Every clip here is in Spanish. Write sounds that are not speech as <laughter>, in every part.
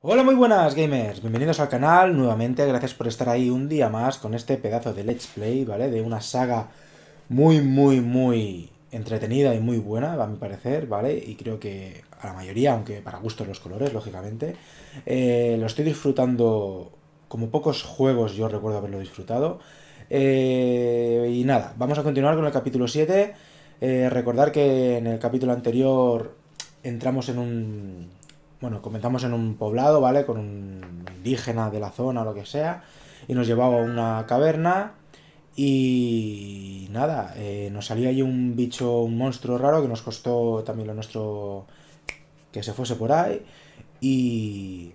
Hola muy buenas gamers, bienvenidos al canal nuevamente, gracias por estar ahí un día más con este pedazo de Let's Play, ¿vale? De una saga muy muy muy entretenida y muy buena, a mi parecer, ¿vale? Y creo que a la mayoría, aunque para gustos los colores, lógicamente, eh, lo estoy disfrutando como pocos juegos yo recuerdo haberlo disfrutado. Eh, y nada, vamos a continuar con el capítulo 7. Eh, recordar que en el capítulo anterior entramos en un bueno, comenzamos en un poblado, ¿vale? Con un indígena de la zona o lo que sea, y nos llevaba a una caverna y nada, eh, nos salía ahí un bicho, un monstruo raro que nos costó también lo nuestro que se fuese por ahí y...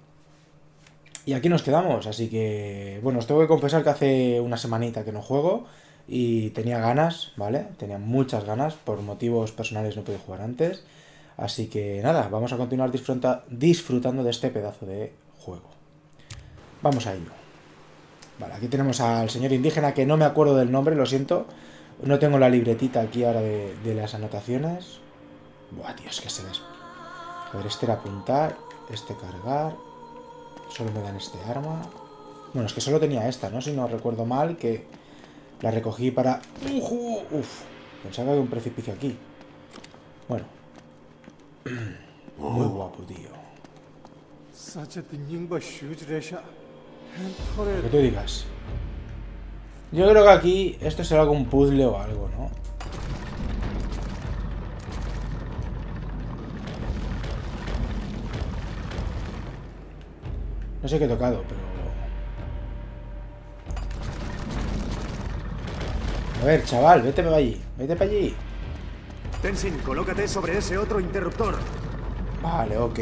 Y aquí nos quedamos, así que, bueno, os tengo que confesar que hace una semanita que no juego y tenía ganas, ¿vale? Tenía muchas ganas, por motivos personales no pude jugar antes. Así que nada, vamos a continuar disfrutando de este pedazo de juego. Vamos a ello. Vale, aquí tenemos al señor indígena que no me acuerdo del nombre, lo siento. No tengo la libretita aquí ahora de, las anotaciones. Buah, es que se ves. A ver, este era apuntar, este cargar. Solo me dan este arma. Bueno, es que solo tenía esta, ¿no? Si no recuerdo mal, que la recogí para... Uf, pensaba que había un precipicio aquí. Bueno, muy guapo, tío. Que tú digas. Yo creo que aquí esto será algún puzzle o algo, ¿no? No sé qué he tocado, pero... A ver, chaval, vete para allí. Vete para allí. Tenzin, colócate sobre ese otro interruptor. Vale, ok.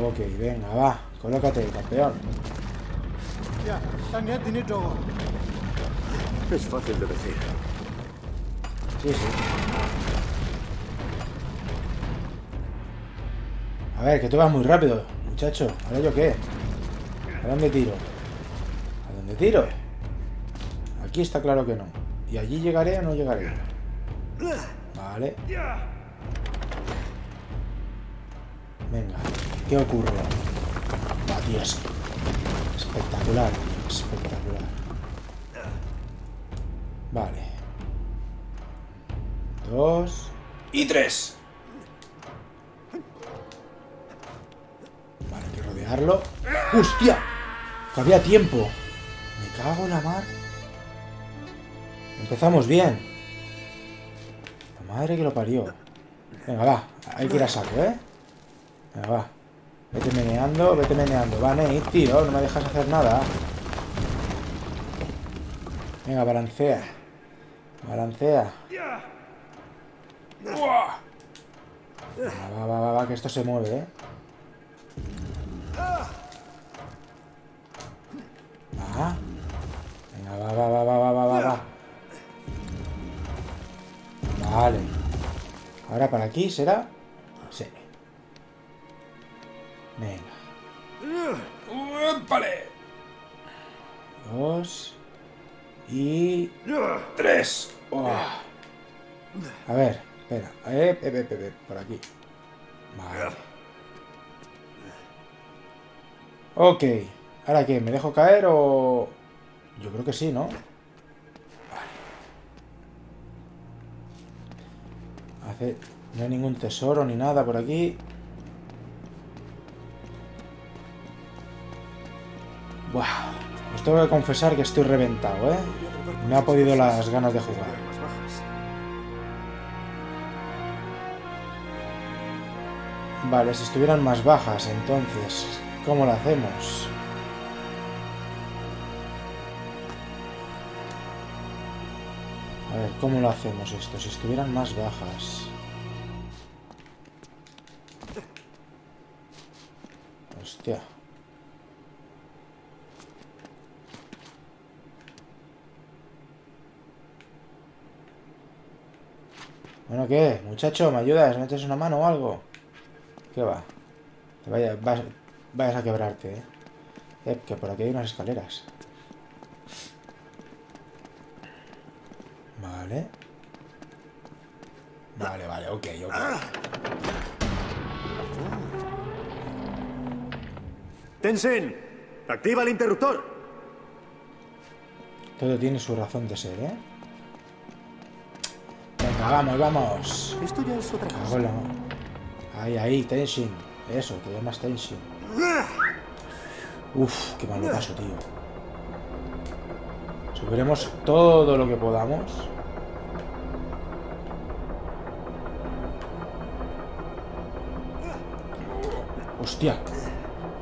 Ok, venga, va. Colócate, campeón. Es fácil de decir. Sí, sí. A ver, que tú vas muy rápido, muchacho. ¿Ahora yo qué? ¿A dónde tiro? ¿A dónde tiro? Aquí está claro que no. ¿Y allí llegaré o no llegaré? Vale. Venga, ¿qué ocurre? Adiós. Espectacular, espectacular. Vale. Dos. Y tres. Vale, hay que rodearlo. ¡Hostia! Que había tiempo. Me cago en la mar. Empezamos bien. La madre que lo parió. Venga, va. Hay que ir a saco, ¿eh? Venga, va. Vete meneando, vete meneando. Va, Nate, tío. No me dejas hacer nada. Venga, balancea. Balancea. Va, va, va, va, que esto se mueve, ¿eh? Va. Venga, va, va, va, va, va, va, va. Vale. Ahora para aquí será... Sí. Venga. Vale. Dos. Y... Tres. Oh. A ver, espera. Eh, eh, eh, por aquí. Vale. Ok. ¿Ahora qué? ¿Me dejo caer o...? Yo creo que sí, ¿no? No hay ningún tesoro ni nada por aquí. Buah. Os tengo que confesar que estoy reventado, ¿eh? Me ha podido las ganas de jugar. Vale, si estuvieran más bajas, entonces, ¿cómo lo hacemos? Ver, ¿cómo lo hacemos esto? Si estuvieran más bajas. Hostia. Bueno, ¿qué? Muchacho, ¿me ayudas? ¿Me echas una mano o algo? ¿Qué va? Te vayas, vayas a quebrarte, ¿eh? ¿eh? Que por aquí hay unas escaleras. Vale. Vale, vale, ok, ok. Tenzin, activa el interruptor. Todo tiene su razón de ser, ¿eh? Venga, vamos, vamos. Esto ya es otra cosa. Ahí, ahí, Tenshin. Eso, te llamas Tenshin. Uf, qué mal lo paso, tío. Subiremos todo lo que podamos. Hostia.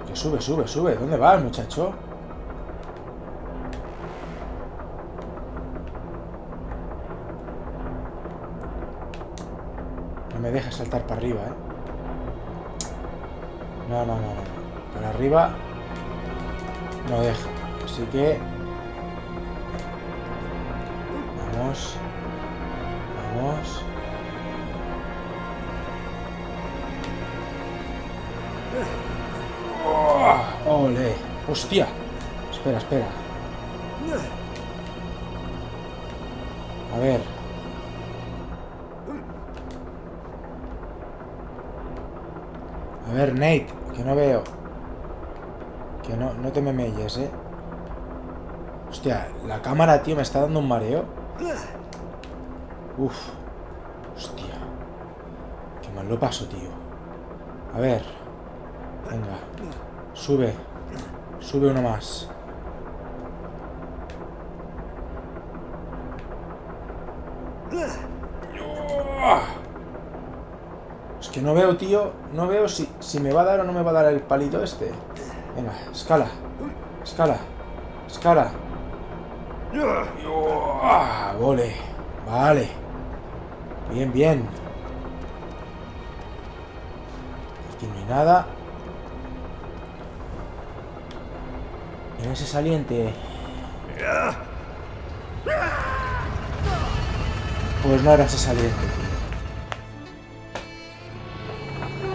Que sube, sube, sube. ¿Dónde vas, muchacho? No me deja saltar para arriba, ¿eh? No, no, no, no. Para arriba no deja. Así que... Vamos. Vamos. ¡Hostia! Espera, espera. A ver. A ver, Nate, que no veo. Que no, no te me melles, eh. Hostia, la cámara, tío, me está dando un mareo. Uf. Hostia. Qué mal lo paso, tío. A ver. Venga. Sube. Sube uno más. Es que no veo, tío. No veo si, si me va a dar o no me va a dar el palito este. Venga, escala. Escala. Escala. ¡Ah! Vole. Vale. Bien, bien. Aquí no hay nada. En ese saliente. Pues no era ese saliente.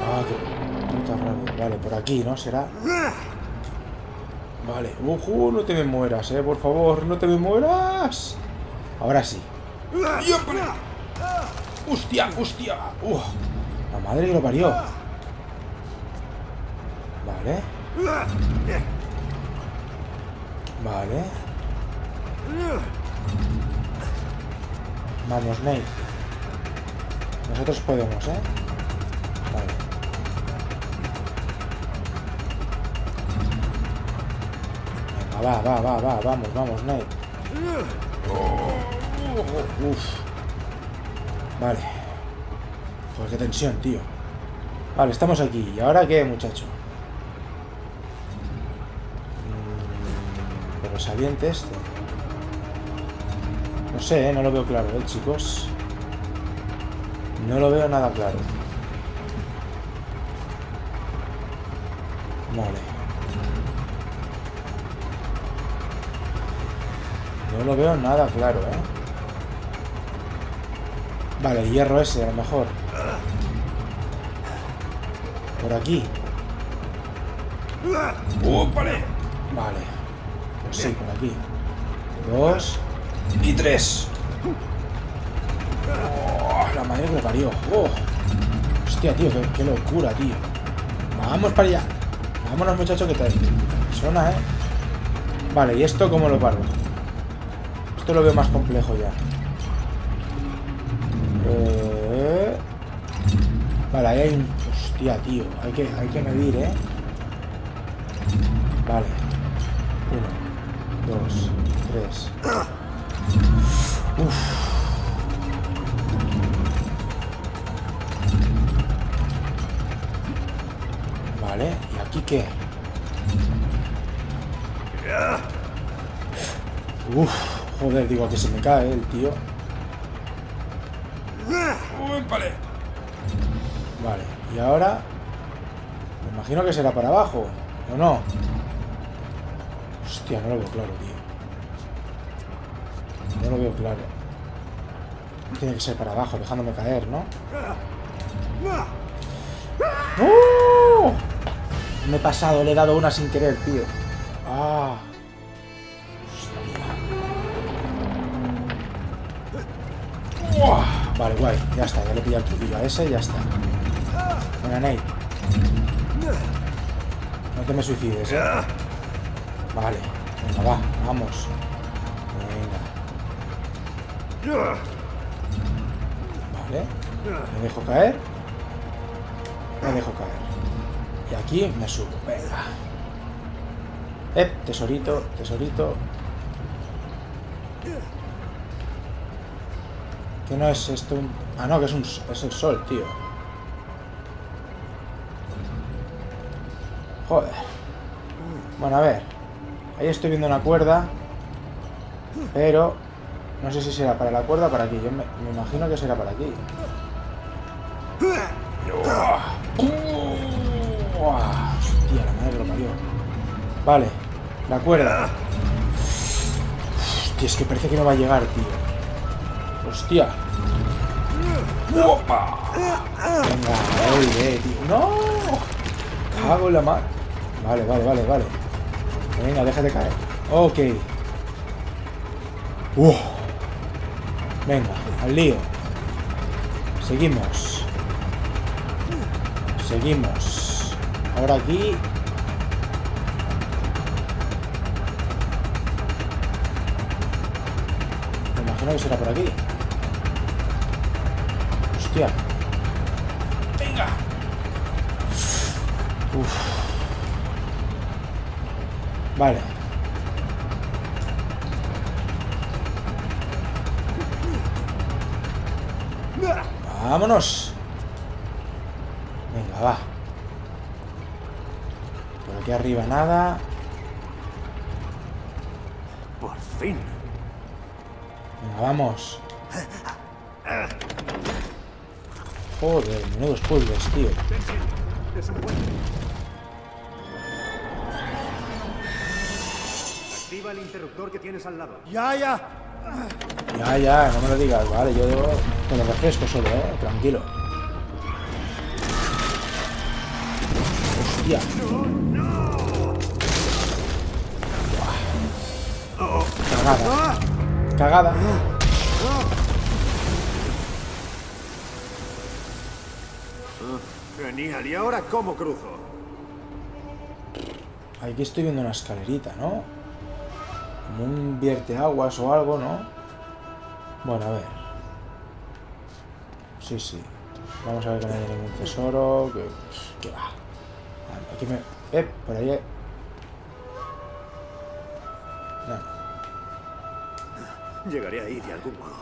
Ah, qué puta rabia. Vale, por aquí, ¿no? Será. Vale. ¡Ojo! No te me mueras, eh. Por favor, no te me mueras. Ahora sí. ¡Hostia! ¡Hostia! La madre que lo parió. Vale. Vamos, Nate. Nosotros podemos, ¿eh? Vale. Venga, va, va, va, va, vamos, vamos, Nate. Oh, uf. Vale. Pues qué tensión, tío. Vale, estamos aquí. ¿Y ahora qué, muchacho? Saliente este. No sé, ¿eh? no lo veo claro, ¿eh, chicos? No lo veo nada claro. Vale. No lo veo nada claro, ¿eh? Vale, el hierro ese, a lo mejor. Por aquí. vale. Sí, por aquí. Dos. Y tres. Oh, la madre que me parió. Oh. Hostia, tío, qué, qué locura, tío. Vamos para allá. Vámonos, muchachos, que te suena, ¿eh? Vale, ¿y esto cómo lo paro? Esto lo veo más complejo ya. Eh... Vale, ahí hay un... Hostia, tío. Hay que, hay que medir, ¿eh? Vale. Que se me cae el tío. vale. Y ahora... Me imagino que será para abajo, ¿o no? Hostia, no lo veo claro, tío. No lo veo claro. Tiene que ser para abajo, dejándome caer, ¿no? ¡Oh! Me he pasado, le he dado una sin querer, tío. Guay. Ya está, ya le he el truquillo a ese y ya está. Venga, Nate. No te me suicides, ¿eh? Vale. Venga, va. Vamos. Venga. Vale. Me dejo caer. Me dejo caer. Y aquí me subo. Venga. Eh, tesorito, tesorito. Que no es esto un... Ah, no, que es, un, es el sol, tío. Joder. Bueno, a ver. Ahí estoy viendo una cuerda. Pero... No sé si será para la cuerda o para aquí. Yo me, imagino que será para aquí. Hostia, la madre lo parió. Vale. La cuerda. Hostia, es que parece que no va a llegar, tío. Hostia. ¡Opa! Venga, oye, tío. ¡No! Cago en la mar. Vale, vale, vale, vale. Venga, déjate caer. Ok. Uf. Venga, al lío. Seguimos. Seguimos. Ahora aquí. Me imagino que será por aquí. Hostia. Venga. Uf. Vale. Vámonos. Venga, va. Por aquí arriba nada. Por fin. Venga, vamos. Joder, menudos puzzles, tío. Activa el interruptor que tienes al lado. Ya, ya. Ya, ya, no me lo digas, vale, yo te lo refresco solo, eh, tranquilo. Hostia. Cagada. Cagada. Genial. ¿Y ahora cómo cruzo? Aquí estoy viendo una escalerita, ¿no? Como un vierteaguas o algo, ¿no? Bueno, a ver. Sí, sí. Vamos a ver que no hay ningún tesoro. Que, que va. Aquí me... Eh, por ahí... No. Llegaré ahí de algún modo.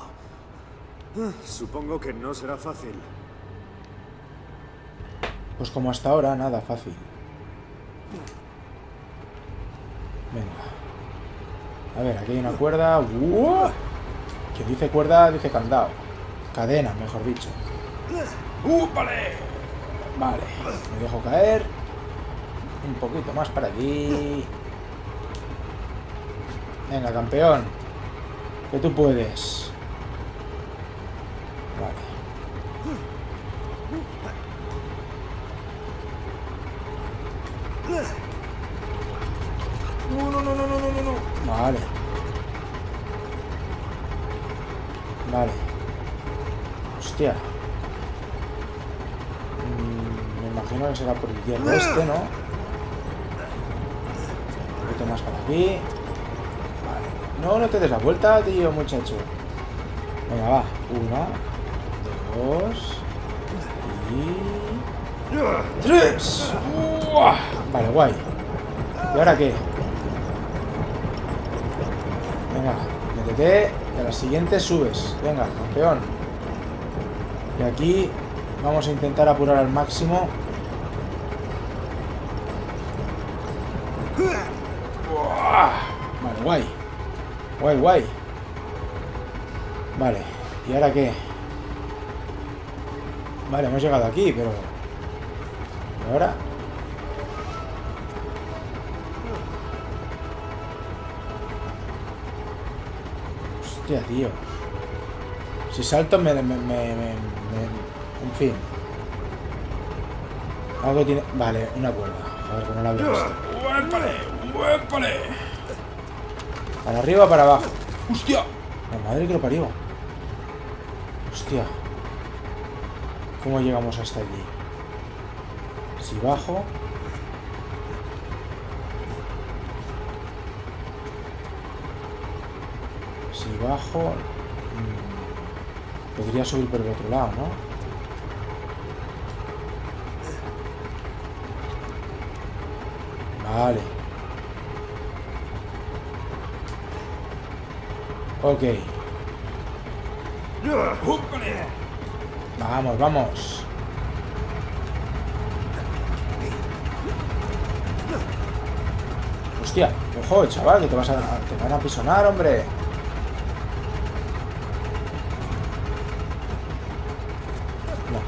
Ah, Supongo que no será fácil. Pues como hasta ahora, nada fácil. Venga. A ver, aquí hay una cuerda. Que dice cuerda, dice candado. Cadena, mejor dicho. ¡Uh, vale! Vale, me dejo caer. Un poquito más para aquí. Venga, campeón. Que tú puedes. Vale. No, no, no, no, no, no, no, no. Vale. Vale. Hostia. Mm, me imagino que será por el hierro este, ¿no? Un poquito más para aquí. Vale. No, no te des la vuelta, tío, muchacho. Venga, va. Una. Dos. Y... ¡Tres! Vale, guay. ¿Y ahora qué? Venga, métete y a la siguiente subes. Venga, campeón. Y aquí vamos a intentar apurar al máximo. Vale, guay. Guay, guay. Vale, ¿y ahora qué? Vale, hemos llegado aquí, pero... ¿Y ahora? Hostia, tío. Si salto me... me, me, me- en fin. Algo tiene... Vale, una cuerda. Joder, que no la visto. ¡Uépale! ¡Uépale! ¿Para arriba o para abajo? ¡Hostia! La madre que lo parió. Hostia. ¿Cómo llegamos hasta allí? Si bajo... Si bajo... mm, Podría subir por el otro lado, ¿no? Vale. Ok. Vamos, vamos. Hostia, ojo, chaval, que te vas a. te van a pisonar, hombre. No.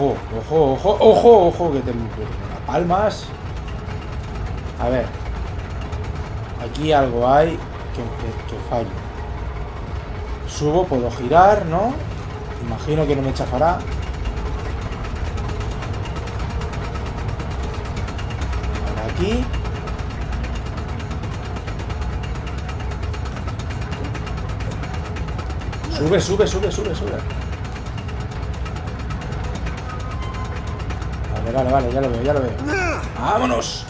Ojo, ojo, ojo, ojo, ojo, que te, palmas. A ver. Aquí algo hay que, que, que fallo. Subo, puedo girar, ¿no? Imagino que no me chafará. Ahora aquí. Sube, sube, sube, sube, sube. Vale, vale, vale, ya lo veo, ya lo veo. ¡Vámonos!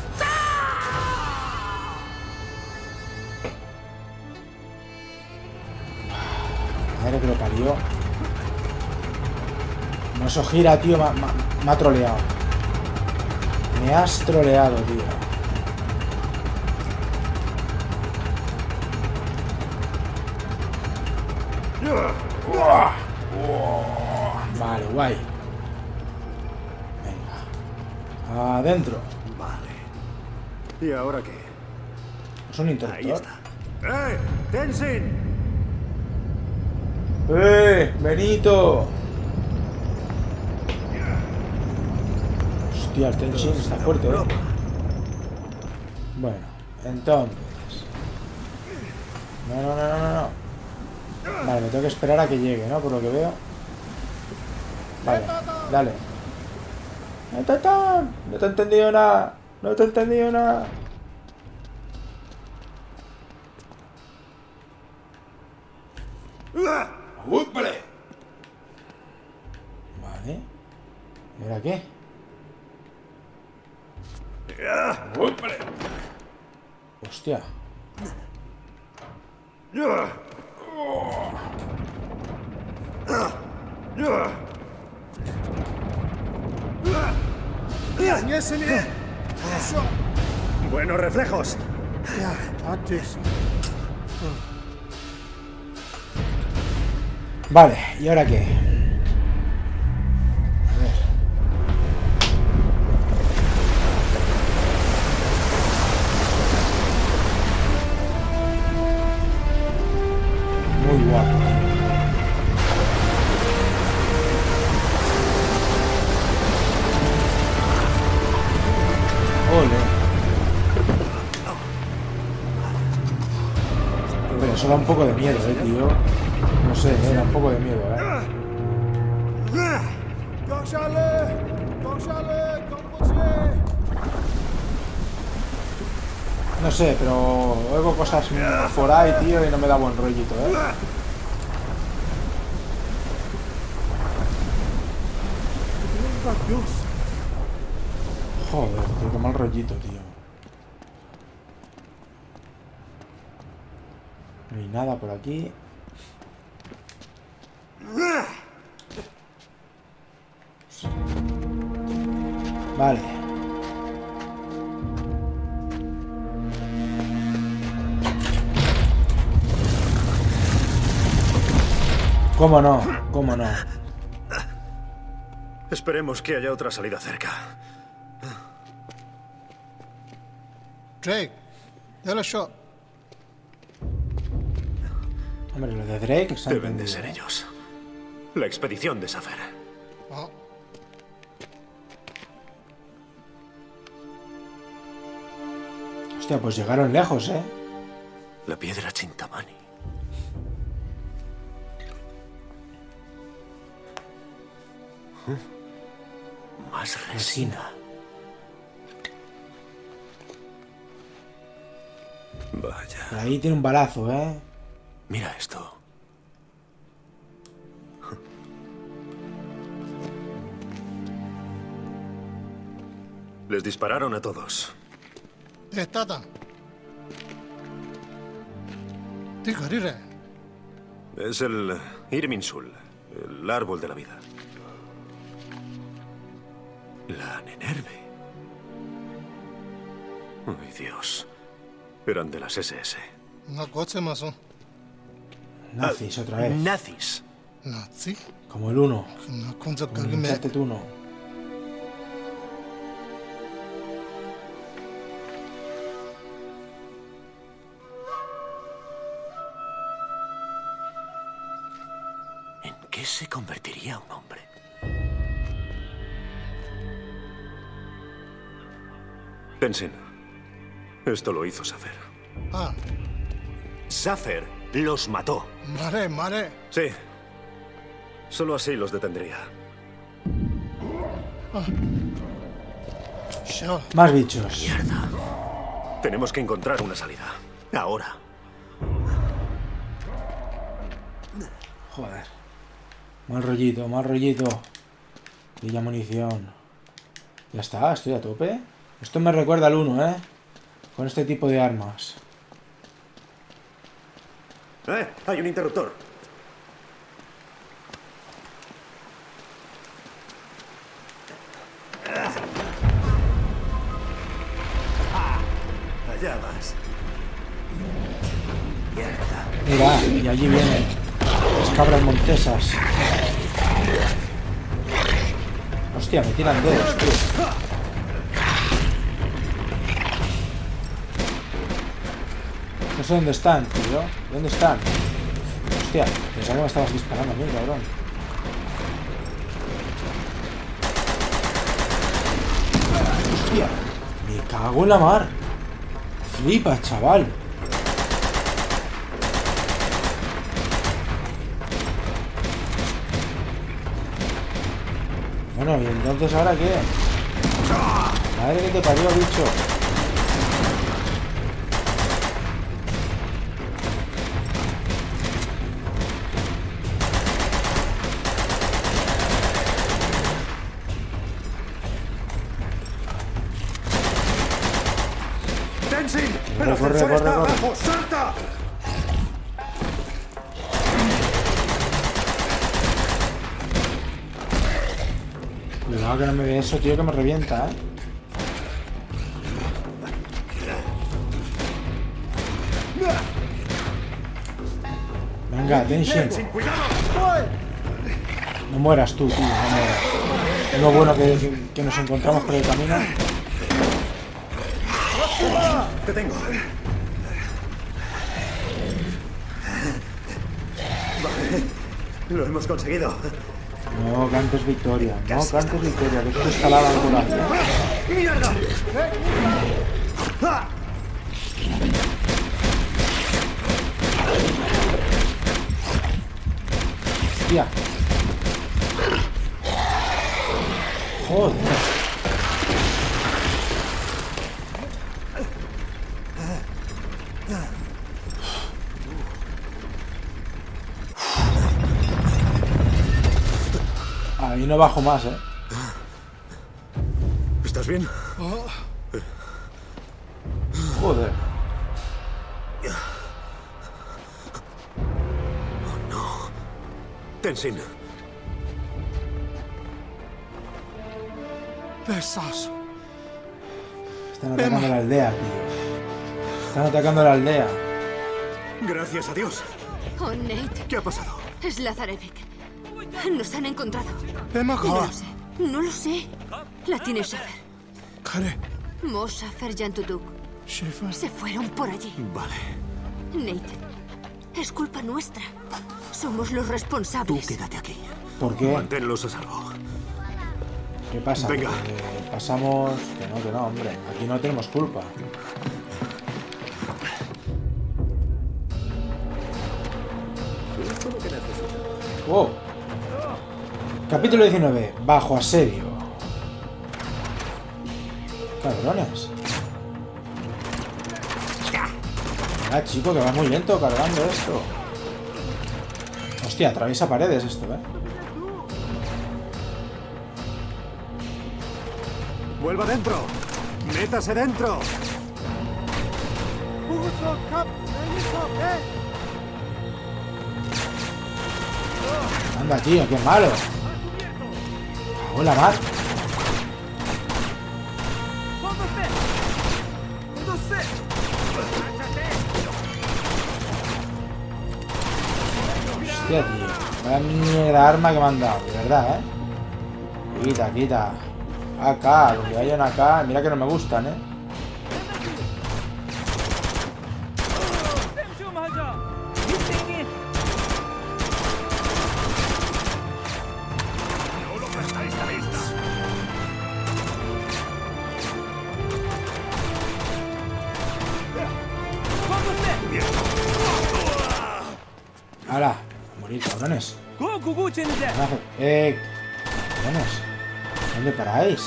Madre que lo parió. No, eso gira, tío. Me, me- me ha troleado. Me has troleado, tío. Vale, guay. Adentro. Vale. ¿Y ahora qué? Es un Ahí interruptor. está. ¡Eh! ¡Tenzin! ¡Eh! ¡Benito! Hostia, el Tenshin está fuerte, eh. Bueno, entonces. No, no, no, no, no, no. Vale, me tengo que esperar a que llegue, ¿no? Por lo que veo. Vale, dale. No te he entendido nada. No te he entendido nada. Vale, ¿y ahora qué? Ole. Pero eso da un poco de miedo, eh, tío. No sé, eh, da un poco de miedo, eh. No sé, pero oigo cosas por ahí, tío, y no me da buen rollito, eh. Joder, tío, qué mal rollito, tío. No hay nada por aquí. Vale. ¿Cómo no? ¿Cómo no? Esperemos que haya otra salida cerca. Drake, dale shot. Hombre, lo de Drake Deben de ser ¿eh? ellos. La expedición de Safer. Oh, Hostia, pues llegaron lejos, ¿eh? La piedra Chintamani. Más resina. Vaya. Ahí tiene un balazo, ¿eh? Mira esto. Les dispararon a todos. Estatan. Es el Irminsul, el árbol de la vida. La Nenerve. Ay, Dios. Eran de las SS. No coche más. Nazis otra vez. Nazis. Nazis. Como el uno. Como el uno. Jensen, esto lo hizo Safer. Ah. Safer los mató. Mare, mare. Sí. Solo así los detendría. Ah. Más bichos. Mierda. Tenemos que encontrar una salida. Ahora. Joder. Mal rollito, mal rollito. Y munición. Ya está, estoy a tope. Esto me recuerda al 1, ¿eh? Con este tipo de armas. ¡Eh! Hay un interruptor. Allá vas. Mira, y allí vienen. Las cabras montesas. Hostia, me tiran dedos, tío. Sé dónde están, tío. ¿Dónde están? Hostia, pensaba que me estabas disparando a mí, cabrón. Hostia, me cago en la mar. Flipa, chaval. Bueno, ¿y entonces ahora qué? Madre que te parió, bicho. Eso, tío, que me revienta, ¿eh? Venga, Tenshin. No mueras tú, tío, no mueras. Es lo bueno que, que- que nos encontramos por el camino. ¡Te tengo! Vale. Lo hemos conseguido. No cantes victoria, no cantes victoria, que esto escalaba por ahí, ¿eh? ¡Mierda! Hostia. Joder. no bajo más, ¿eh? ¿Estás bien? Joder. Oh, no. Tenzin. Pesas. Están atacando Ven. la aldea, tío. Están atacando la aldea. Gracias a Dios. Oh, Nate. ¿Qué ha pasado? Es Lazarevic. Nos han encontrado. Emma Goss. No lo sé. Latine Schaffer. Kare. Mo Schaffer Jantuduk. Schiffer. Se fueron por allí. Vale. Nate, es culpa nuestra. Somos los responsables. Tú quédate aquí. ¿Por qué? Manténlos a salvo. ¿Qué pasa? Venga. Pasamos... Que no, que no, hombre. Aquí no tenemos culpa. ¡Oh! Capítulo 19. Bajo asedio. Cabrones. Ah, chico, que va muy lento cargando esto. Hostia, atraviesa paredes esto, eh. ¡Vuelva dentro! ¡Métase dentro! Anda, tío, qué malo. Hola, Matt. Hostia, tío. Vaya mierda arma que me han dado, de verdad, ¿eh? Quita, quita. Acá, donde vayan acá. Mira que no me gustan, ¿eh? Eh... Cabrones. ¿Dónde paráis?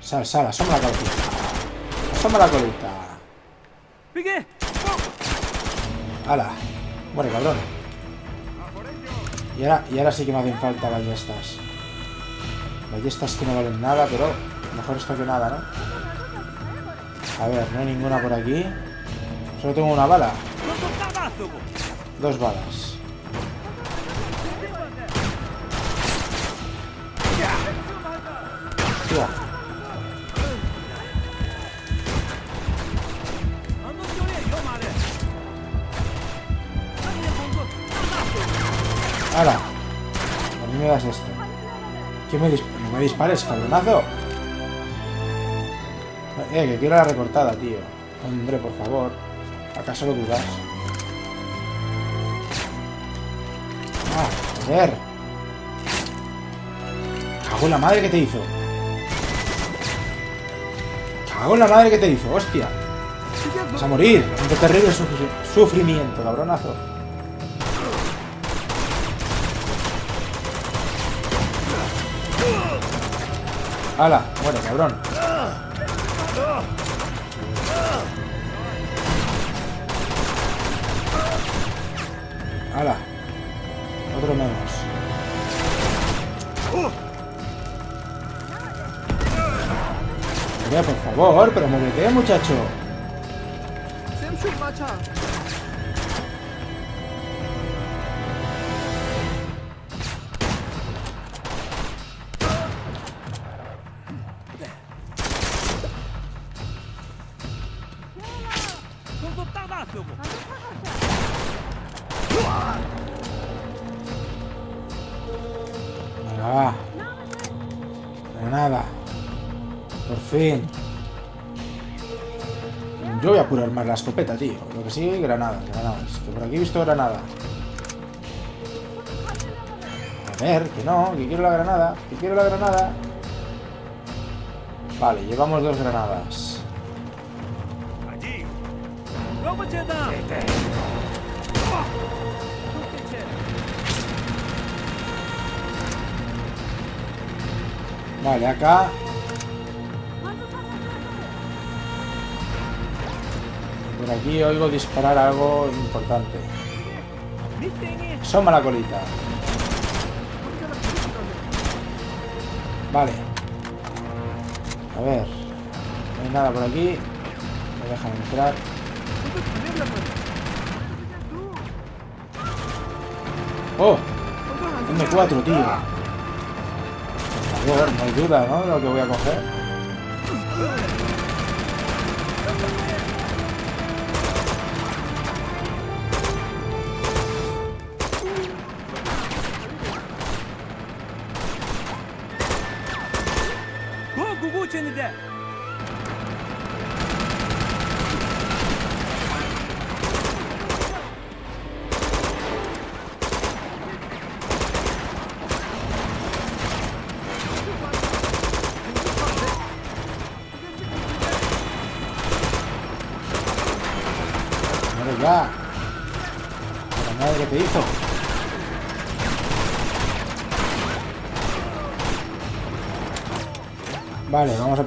Sal, sal, asoma la colita. Asoma la colita. ¡Hala! Muere, cabrón. Y ahora, y ahora sí que me hacen falta ballestas. Ballestas que no valen nada, pero mejor esto que nada, ¿no? A ver, no hay ninguna por aquí. Solo tengo una bala. Dos balas. ¡Hala! A mí me das esto. ¿Qué me dis no me dispares, cabronazo? Eh, que quiero la recortada, tío. Hombre, por favor. ¿Acaso lo dudas? Joder. Cago en la madre que te hizo. Cago en la madre que te hizo, hostia. Vas a morir. Un terrible sufri- sufrimiento, cabronazo. ¡Hala! Muere, cabrón. Por favor, pero muévete, muchacho. Escopeta, tío. Lo que sí, granadas, granadas. Que por aquí he visto granada. A ver, que no, que quiero la granada. Que quiero la granada. Vale, llevamos dos granadas. Vale, acá. Por aquí oigo disparar algo importante. Soma la colita. Vale. A ver. No hay nada por aquí. Me dejan entrar. ¡Oh! M4, tío. Por favor, no hay duda, ¿no? De lo que voy a coger.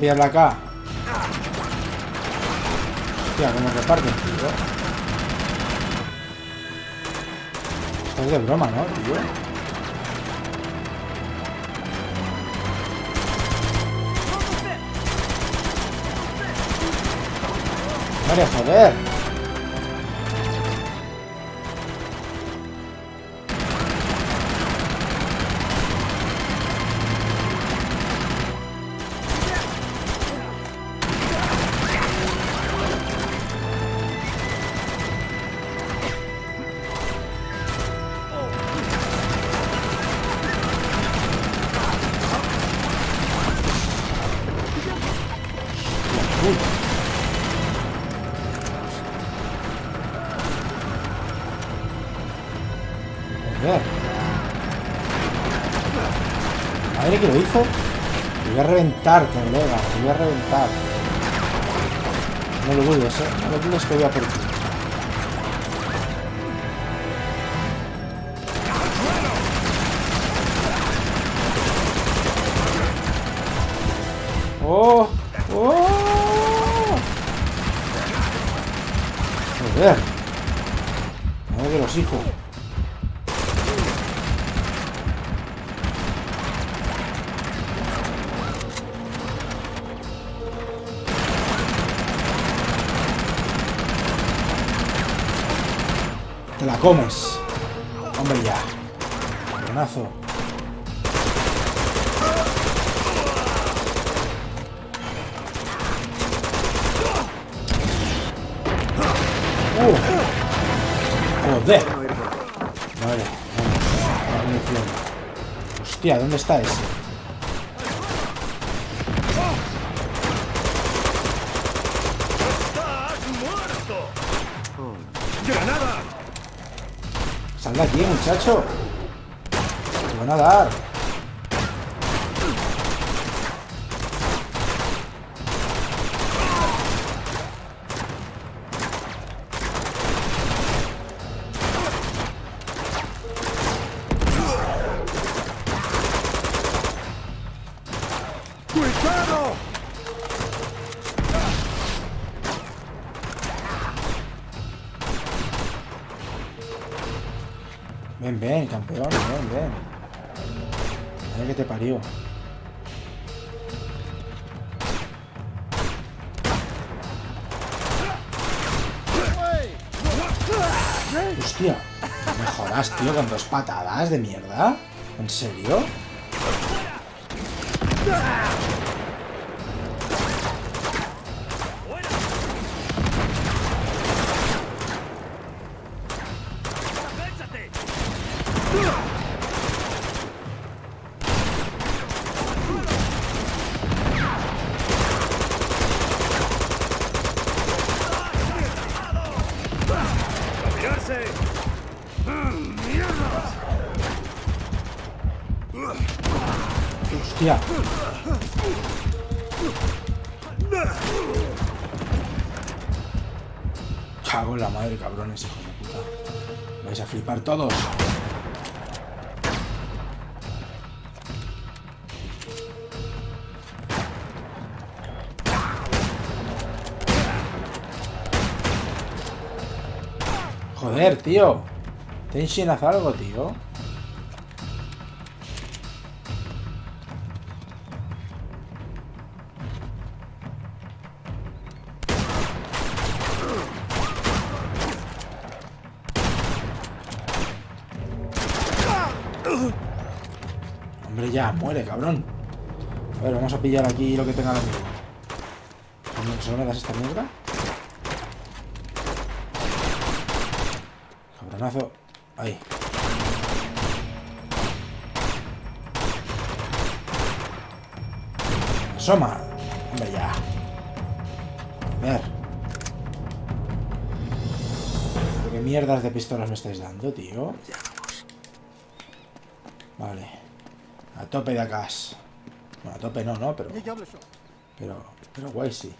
Pillarla acá. Hostia, cómo reparten, tío. De broma, ¿no, tío? Vale, joder. Reventar, colega. Te voy a reventar. No lo dudes, eh. No lo dudes que voy a por ti. ¿Dónde está ese? Sal de aquí, muchacho. Ven, ven, campeón, ven, ven. Mira que te parió. Hostia, ¿me jodas, tío, con dos patadas de mierda? ¿En serio? Tenshin, haz algo, tío. Hombre, ya, muere, cabrón. A ver, vamos a pillar aquí lo que tenga amigo. ¿Solo- ¿Solo me das esta mierda? Cabronazo. Ahí. Asoma. Hombre, ya. A ver. ¿Pero ¿Qué mierdas de pistolas me estáis dando, tío? Vale. A tope de acá. Bueno, a tope no, ¿no? Pero... Pero... Pero guay sí.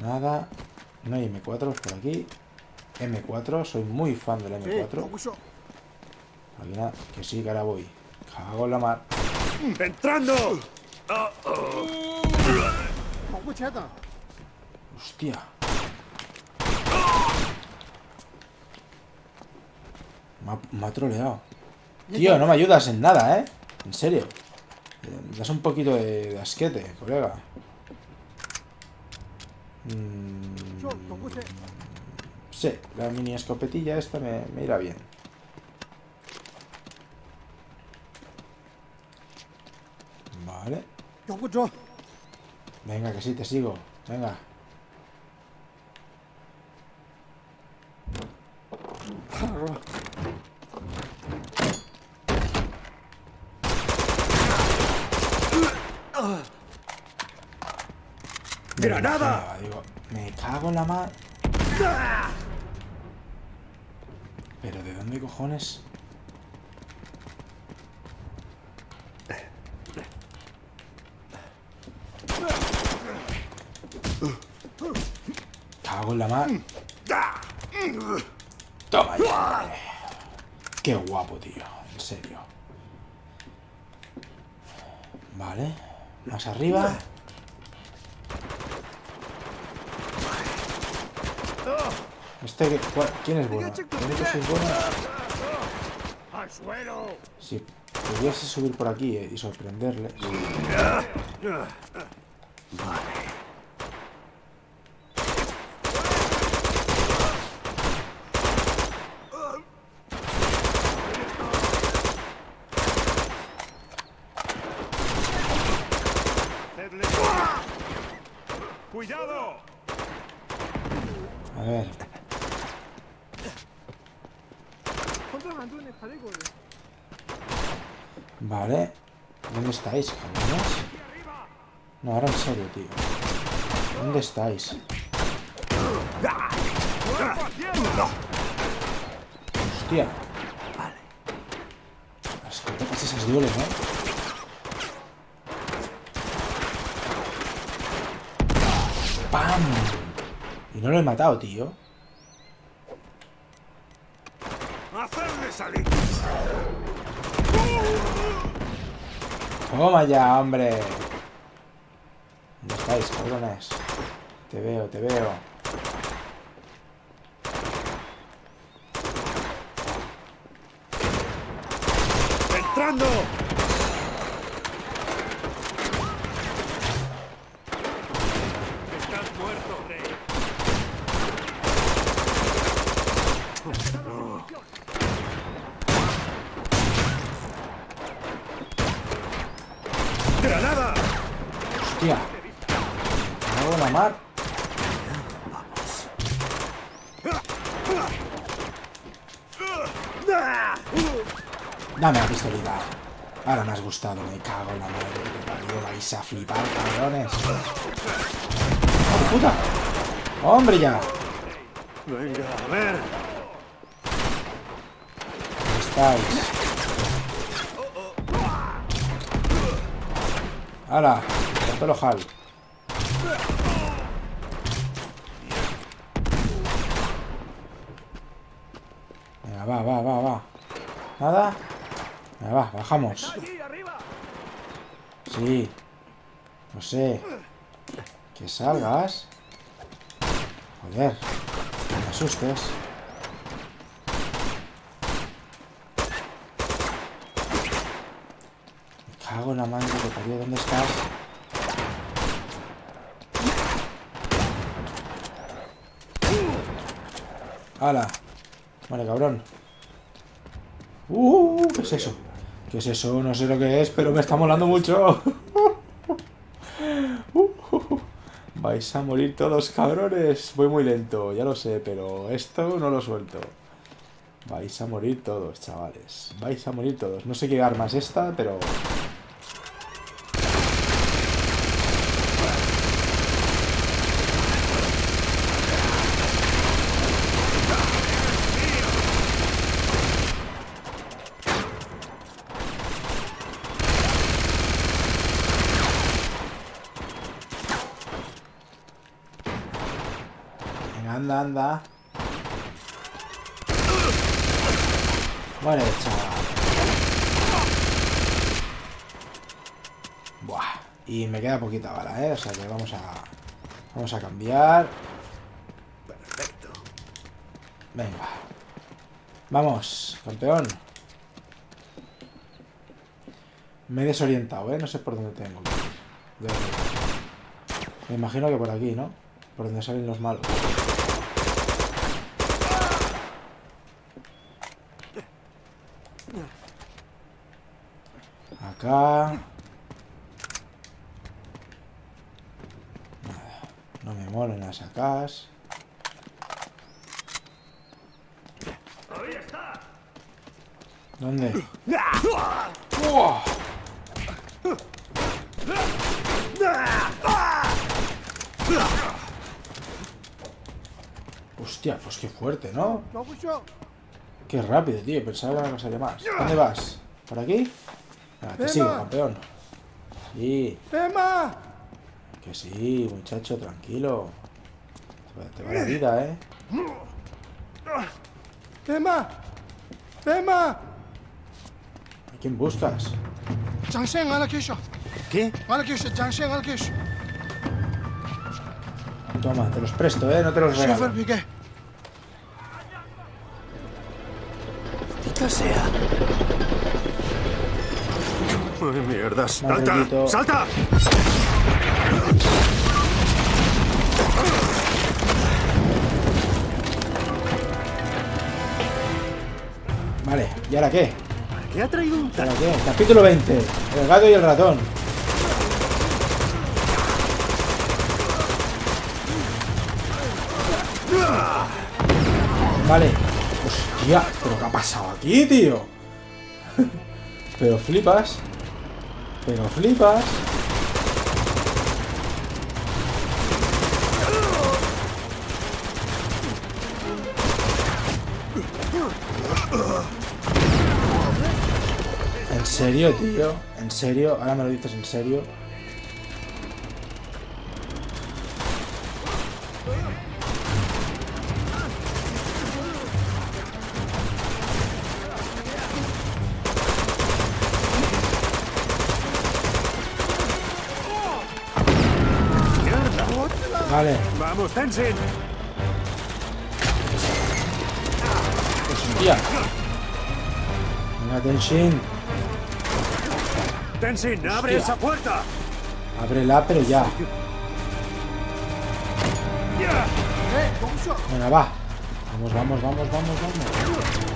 Nada. No hay M4 por aquí. M4, soy muy fan del M4. Aquí nada, que sí, que ahora voy. Cago en la mar. ¡Entrando! Hostia. Me ha, me ha troleado. Tío, no me ayudas en nada, ¿eh? En serio. Eh, Me das un poquito de, de asquete, colega. Mm, sí, la mini escopetilla esta me, me irá bien. Vale. Venga, que sí, te sigo. Venga. ¡Granada! Digo, me cago en la mar. Pero ¿de dónde cojones? Cago en la mar. Toma ya. Qué guapo, tío. En serio. Vale. Más arriba. Este que... ¿Quién es bueno? ¿Benito sí es bueno? Si pudiese subir por aquí eh, y sorprenderles. ¡Cedle! ¡Cuidado! A ver. Vale. ¿Dónde estáis, cabrones? No, ahora en serio, tío. ¿Dónde estáis? Hostia. Las escopetas esas duelen, ¿eh? ¡Pam! Y no lo he matado, tío. Toma ya, hombre. ¿Dónde estáis, cabrones? Te veo, te veo. ¡Entrando! ¡Estás muerto, Rey! ¡Granada! Hostia. Me hago la mar. Dame la pistolita. Ahora me has gustado, me cago en la madre que parió. Vais a flipar, cabrones. ¡Oh, puta! ¡Hombre ya! Venga, a ver. ¿Dónde estáis? ¡Hala! ¡Cortelo Hal! Venga, va, va, va, va. ¿Nada? Venga, va, bajamos. Sí. No sé. Que salgas. Joder. No me asustes. Me cago en la mano que parió. ¿Dónde estás? ¡Hala! Vale, cabrón. ¡Uh! ¿Qué es eso? ¿Qué es eso? No sé lo que es, pero me está molando mucho. Uh, Vais a morir todos, cabrones. Voy muy lento, ya lo sé, pero esto no lo suelto. Vais a morir todos, chavales. Vais a morir todos. No sé qué arma es esta, pero... Venga, anda, anda. Vale, chaval. Buah. Y me ¿eh? O sea que vamos a... Vamos a cambiar. Perfecto. Venga. Vamos, campeón. Me he desorientado, ¿eh? No sé por dónde tengo. Me imagino que por aquí, ¿no? Por donde salen los malos. Acá. Nada. No me molan las acás. ¿Dónde? Hostia, pues qué fuerte, ¿no? Qué rápido, tío. Pensaba que me pasaría más. ¿Dónde vas? ¿Por aquí? Ah, te sigo, campeón. Sí. Que sí, muchacho, tranquilo. Te va la vida, ¿eh? ¡Emma! ¡Emma! ¿A quién buscas? Jansen, al ¿Qué? Al Jansen, al Toma, te los presto, ¿eh? No te los regalo. Piqué. Maldita sea. ¡Ay, mierda! ¡Salta! ¡Salta! ¿Y ahora qué? ¿Qué ha traído un ¿Y ahora qué? Capítulo 20. El gato y el ratón. Vale. Hostia, ¿pero qué ha pasado aquí, tío? <laughs> Pero flipas. Pero flipas. ¿En serio, tío? ¿En serio? Ahora me lo dices en serio. Vale, Vamos, Tenzin. hostia. Venga, Tenshin. Tenzin, abre esa puerta. Ábrela, pero ya. Venga, va. Vamos, vamos, vamos, vamos, vamos.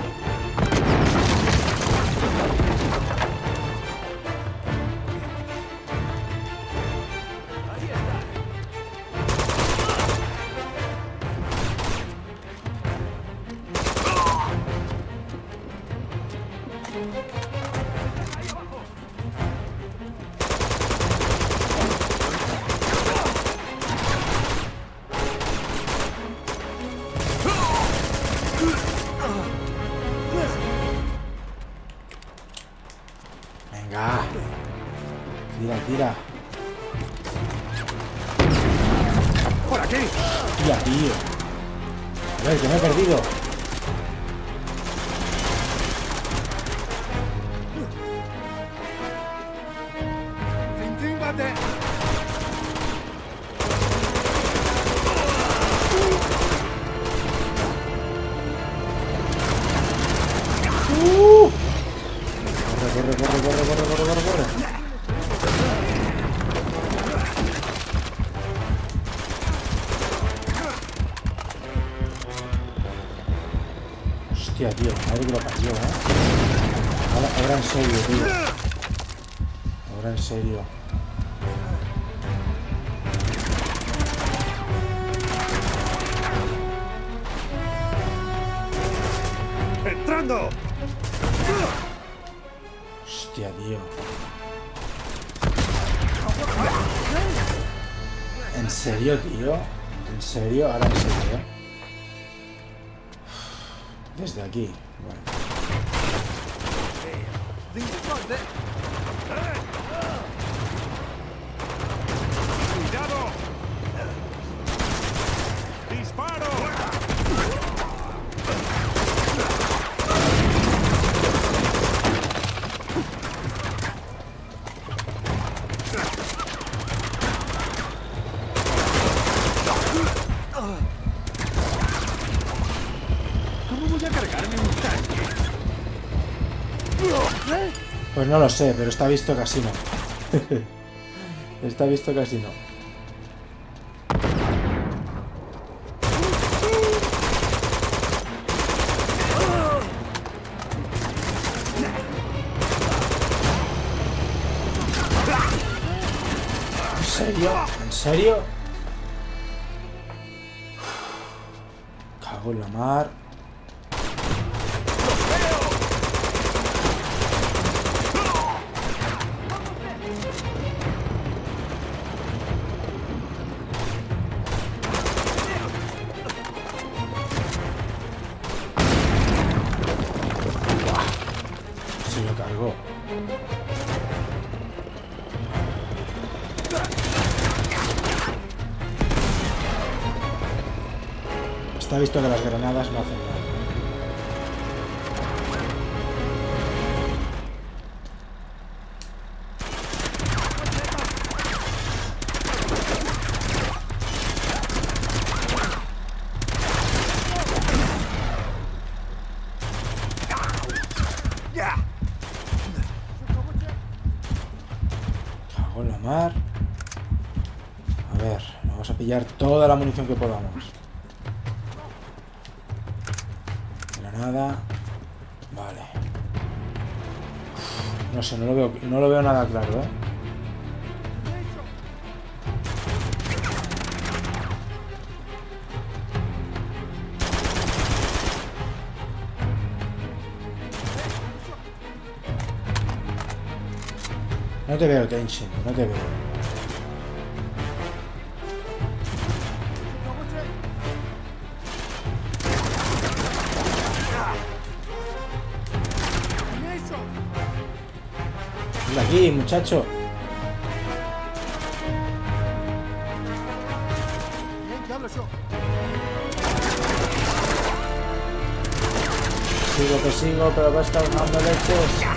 Pues no lo sé, pero está visto casi no. <laughs> está visto casi no. ¿En serio? ¿En serio? Cago en la mar. Que podamos. Granada. Vale. No sé, no lo veo, no lo veo nada claro, ¿eh? No te veo, Tenshin, no te veo. Muchacho. Sigo que sigo, pero va a estar dando leches.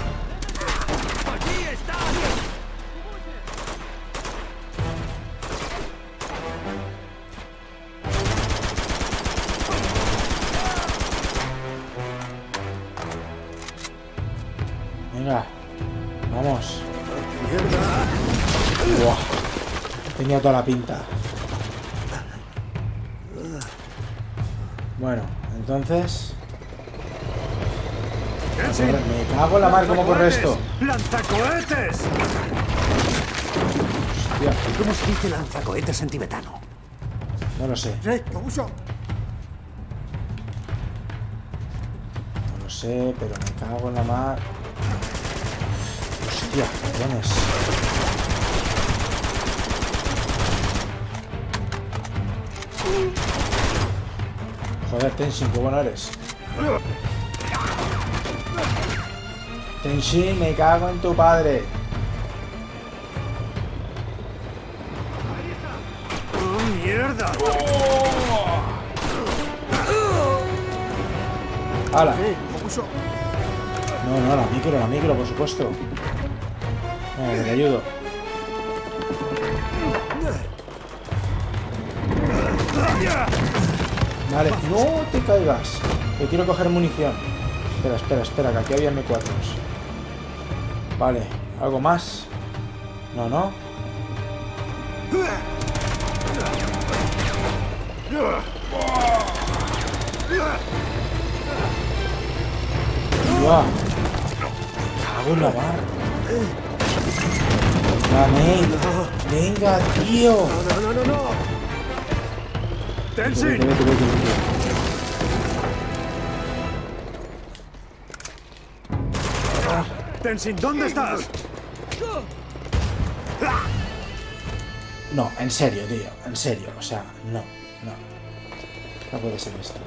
toda la pinta. Bueno, entonces... Me cago en la mar como corre esto. ¡Lanzacohetes! Hostia. ¿Cómo se dice lanzacohetes en tibetano? No lo sé. Eh, no lo sé, pero me cago en la mar. Hostia, cabrones. Joder, Tenshin, qué bueno eres. Tenshin, me cago en tu padre. ¡Oh, mierda! ¡Hala! No, no, la micro, la micro, por supuesto. Vale, te ayudo. Vale, no te caigas. Que quiero coger munición. Espera, espera, espera, que aquí había M4. Vale, ¿algo más? No, no. ¡Guau! Cago en la mar. Venga, venga, tío. ¡No, no, no, no! Vete, vete, vete, vete. ¡Tenzin, ¿dónde estás? No, en serio, tío, en serio, o sea, no, no. No puede ser esto.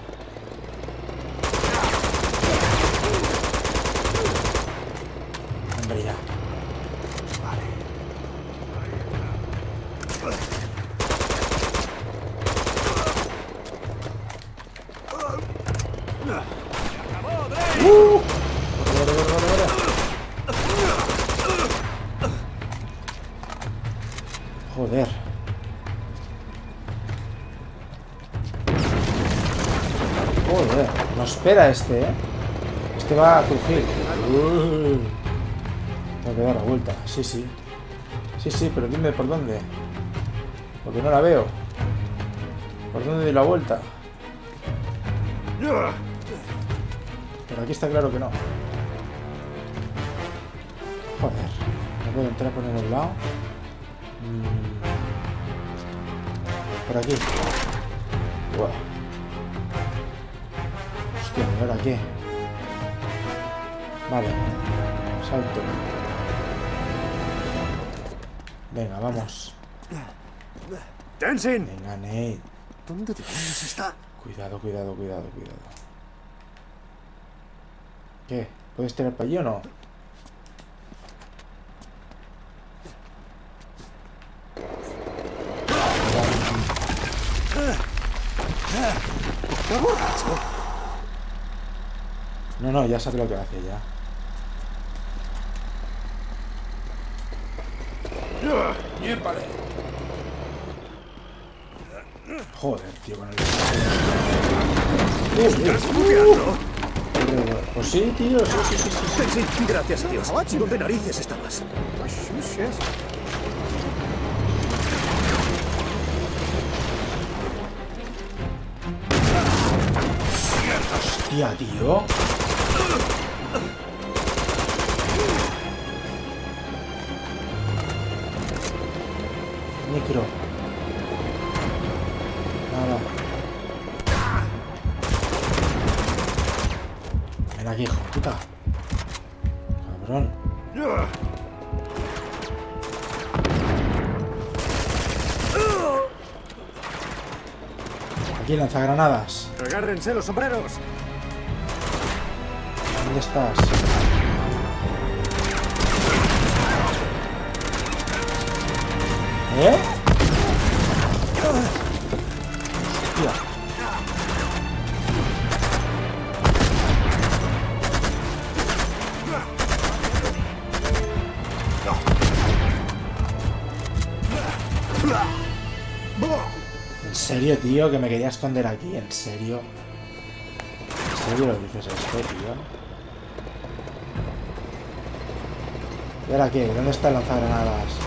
Espera este, ¿eh? Este va a crujir. Tengo que dar la vuelta, sí, sí. Sí, sí, pero dime por dónde. Porque no la veo. ¿Por dónde doy la vuelta? Pero aquí está claro que no. Joder, no puedo entrar por ningún lado. Mm. Por aquí. Ahora qué? Vale. Salto. Venga, vamos. ¡Tenzin! Venga, Nate. ¿Dónde demonios está? Cuidado, cuidado, cuidado, cuidado. ¿Qué? ¿Puedes tirar para allí o no? ¿Está borracho? No, no, ya sabe lo que hace ya. Joder, tío, con el... ¿Estás bugueando? Pues sí, tío, sí, sí, sí, sí. Sí, sí, gracias a Dios. ¿Dónde narices estabas? Hostia, tío. Micro. Nada. Ven aquí, hijo. Cabrón. Aquí lanzagranadas. Agárrense los sombreros. ¿Dónde estás? ¿Eh? Hostia. ¿En serio, tío? Que me quería esconder aquí. ¿En serio? ¿En serio lo dices esto, tío? ¿Y ahora qué? ¿Dónde está el lanzagranadas?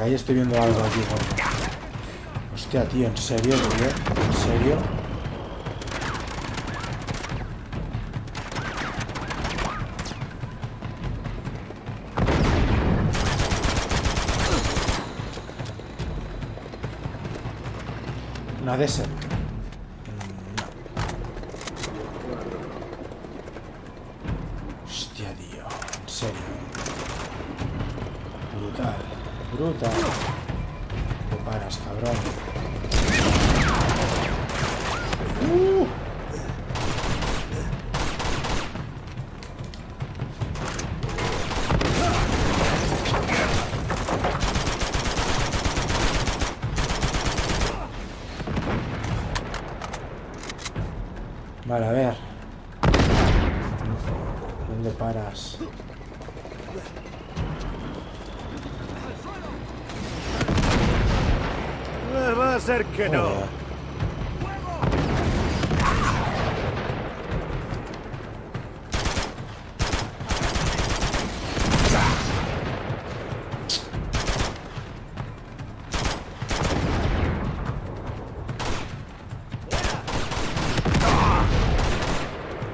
Ahí estoy viendo algo aquí. Hostia, tío, ¿en serio, tío? ¿En serio? Una desert. Mm, Que no. Joder.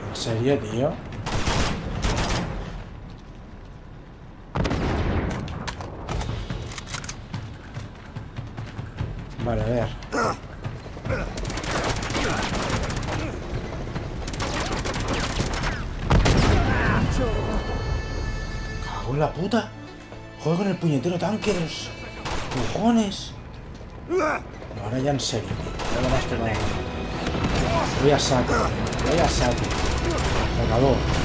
¿En serio, tío? Puñetero tanque de cojones. Ahora ya en serio, tío. Ya lo más que. Voy a saco. Voy a saco. Se.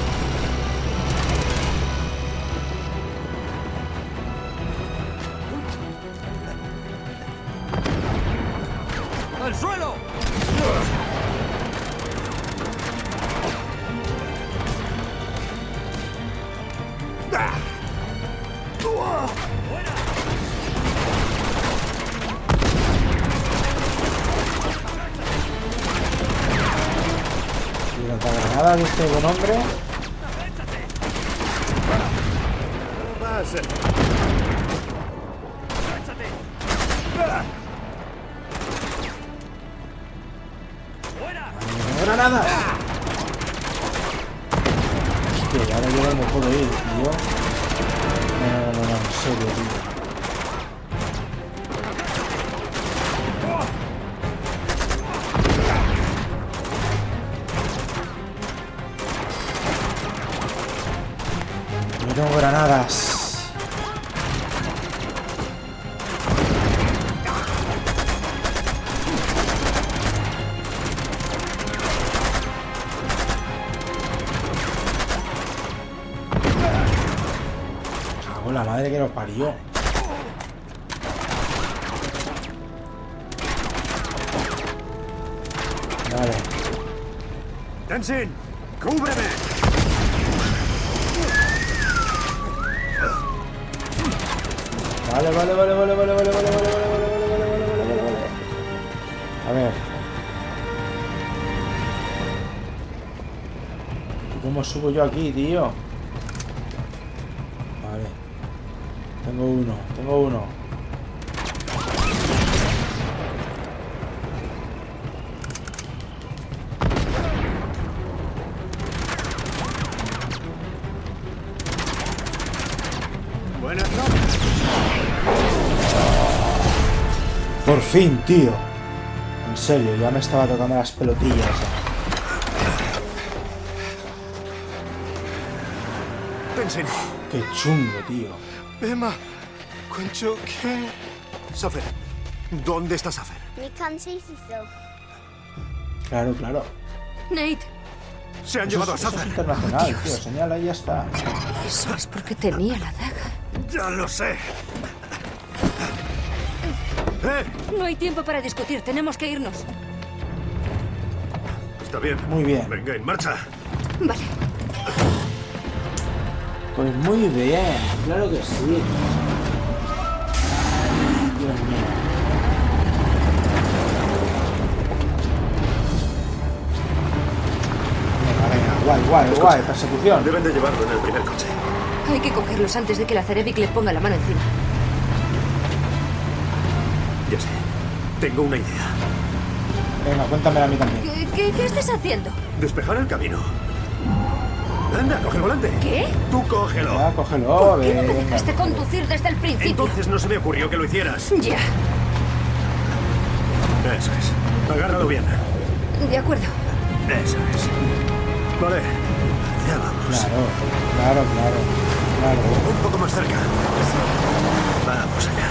La madre que lo parió. Vale. Tenzin, cúbreme. Vale, vale, vale, vale, vale, vale, vale, vale, vale, vale, vale, vale, vale, vale, vale. A ver. ¿Cómo subo yo aquí, tío? Tengo uno. Buenas noches. Por fin, tío. En serio, ya me estaba tocando las pelotillas. Tenzin. Qué chungo, tío. Emma. Concho, ¿qué? Safer. ¿Dónde está Safer? Claro, claro. Nate, Se han Eso llevado a es Safer. internacional, tío. Señala y ya está. eso es porque tenía la daga. Ya lo sé. ¡Eh! No hay tiempo para discutir, tenemos que irnos. Está bien. Muy bien. Venga, en marcha. Vale. Pues muy bien, claro que sí. Guay, guay, guay, persecución. Deben de llevarlo en el primer coche. Hay que cogerlos antes de que la Cerevic le ponga la mano encima. Ya sé. Tengo una idea. Venga, cuéntamela a mí también. ¿Qué, qué, qué estás haciendo? Despejar el camino. Anda, coge el volante. ¿Qué? Tú cógelo. Ya, cógelo, ¿Por qué no me dejaste conducir desde el principio? Entonces no se me ocurrió que lo hicieras. Ya, Eso es. Agárralo bien. de acuerdo. Eso es. Vale. Ya vamos. Claro, claro, claro, claro, Un poco más cerca. Vamos allá.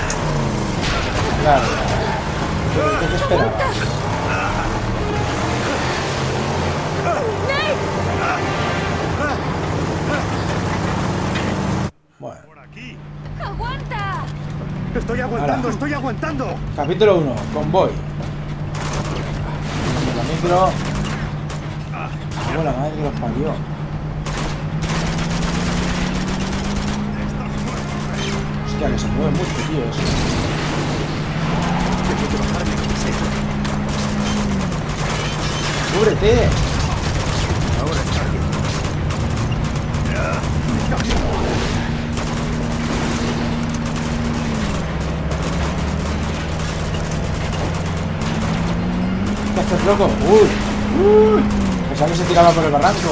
claro. ¿Qué te esperabas? Bueno, ¡Aguanta! Estoy aguantando, Ahora. estoy aguantando. capítulo 1, convoy. En la madre que los parió. Hostia, que se mueve mucho, tío, eso. ¡Cúbrete! Ahora está. ¿Qué haces, loco? ¡Uy! ¡Uy! Pensaba que se tiraba por el barranco.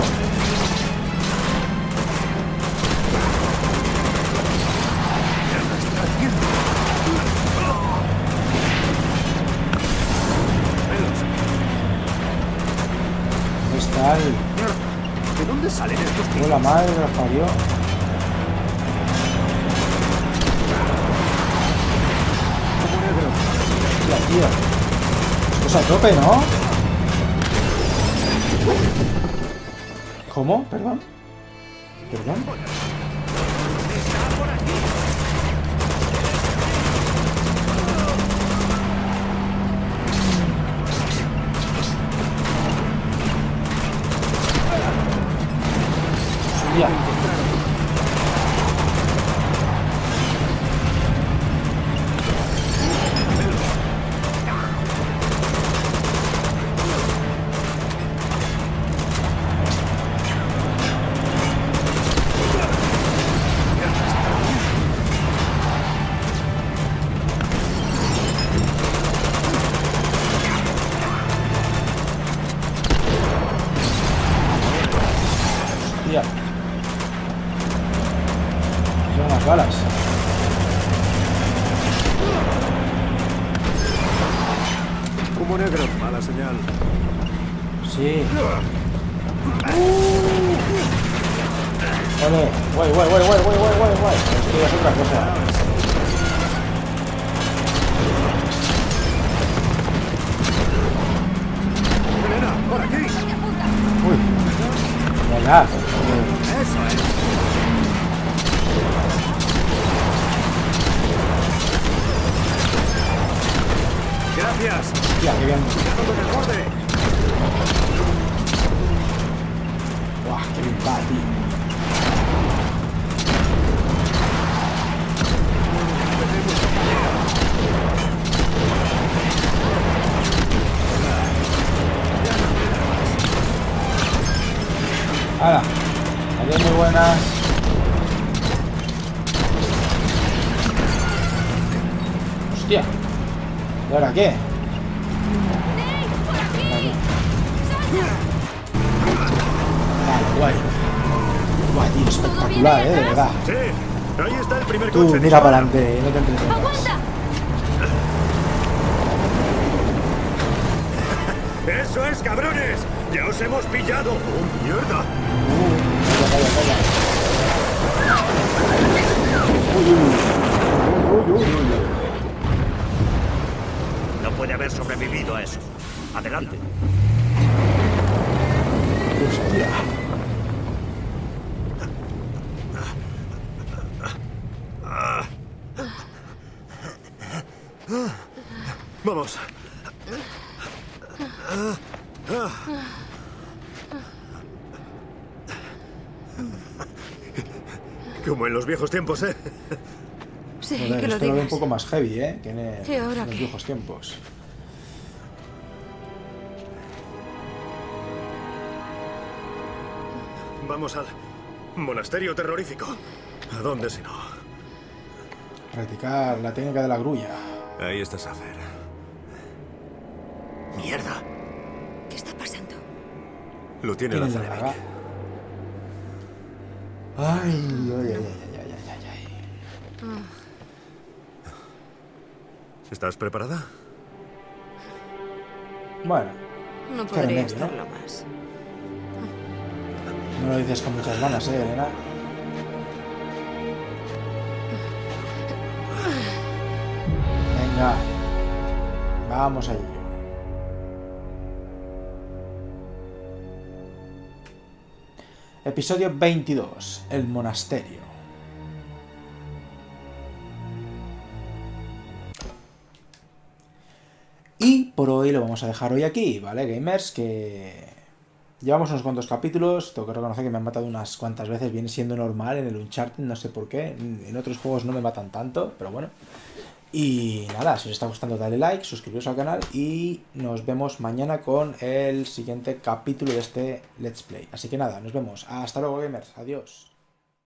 ¿Dónde está el...? ¿De dónde salen estos ¡Oh, tíos? la madre que los parió! Hostia, tío. Esto es a tope, ¿no? ¿Cómo? ¿Perdón? ¿Perdón? En los viejos tiempos, ¿eh? Sí, Joder, que lo esto lo veo un digas. poco más heavy, ¿eh? Que en, el- ¿Y ahora en los qué? viejos tiempos. Vamos al monasterio terrorífico. ¿A dónde si no? Practicar la técnica de la grulla. Ahí está Safer. Mierda. ¿Qué está pasando? Lo tiene Tienen la daga. Ay, ay, ay, ay, ay, ay, ay, ay. ¿Estás preparada? Bueno, No podría estarlo más. no lo dices con muchas ganas, ¿eh, Elena? Venga. Vamos allí. Episodio 22. El monasterio. Y por hoy lo vamos a dejar hoy aquí, ¿vale, gamers? Que llevamos unos cuantos capítulos. Tengo que reconocer que me han matado unas cuantas veces. Viene siendo normal en el Uncharted, no sé por qué. En otros juegos no me matan tanto, pero bueno. Y nada, si os está gustando, dale like, suscribiros al canal y nos vemos mañana con el siguiente capítulo de este Let's Play. Así que nada, nos vemos. Hasta luego, gamers. Adiós.